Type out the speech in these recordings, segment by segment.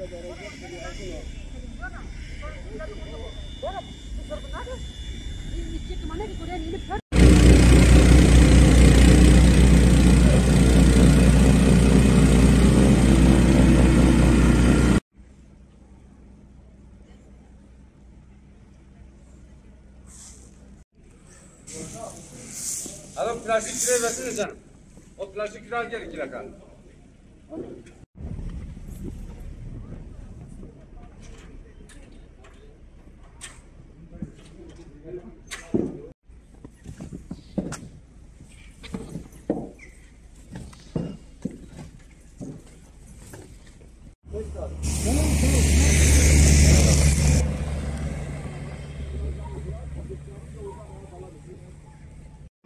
Adam plastik küreği versene canım. O plastik küreği gel iki dakika.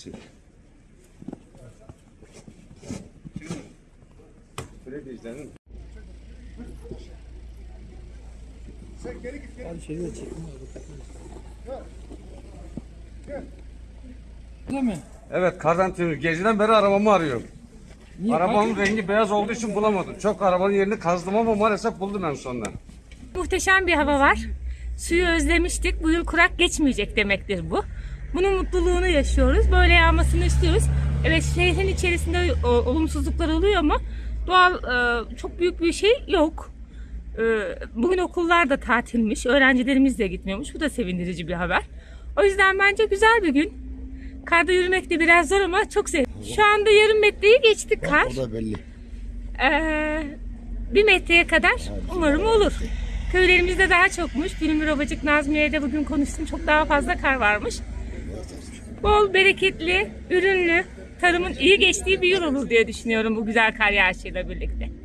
çek. Şuraya bir izlenir mi? Değil mi? Evet kardan temiz. Geceden beri arabamı arıyorum. Arabamın rengi beyaz olduğu için bulamadım. Çok arabanın yerini kazdım ama maalesef buldum en sonunda. Muhteşem bir hava var. Suyu özlemiştik. Bu yıl kurak geçmeyecek demektir bu. Bunun mutluluğunu yaşıyoruz. Böyle yağmasını istiyoruz. Evet şehrin içerisinde olumsuzluklar oluyor ama doğal e, çok büyük bir şey yok. E, bugün okullar da tatilmiş. Öğrencilerimiz de gitmiyormuş. Bu da sevindirici bir haber. O yüzden bence güzel bir gün. Karda yürümek de biraz zor ama çok zevkli. Şu anda yarım metreyi geçtik kar. O da belli. Ee, bir metreye kadar umarım olur. Köylerimizde daha çokmuş. Gülümür Obacık Nazmiye'de bugün konuştum. Çok daha fazla kar varmış. Bol, bereketli, ürünlü, tarımın iyi geçtiği bir yıl olur diye düşünüyorum bu güzel kar yağışıyla birlikte.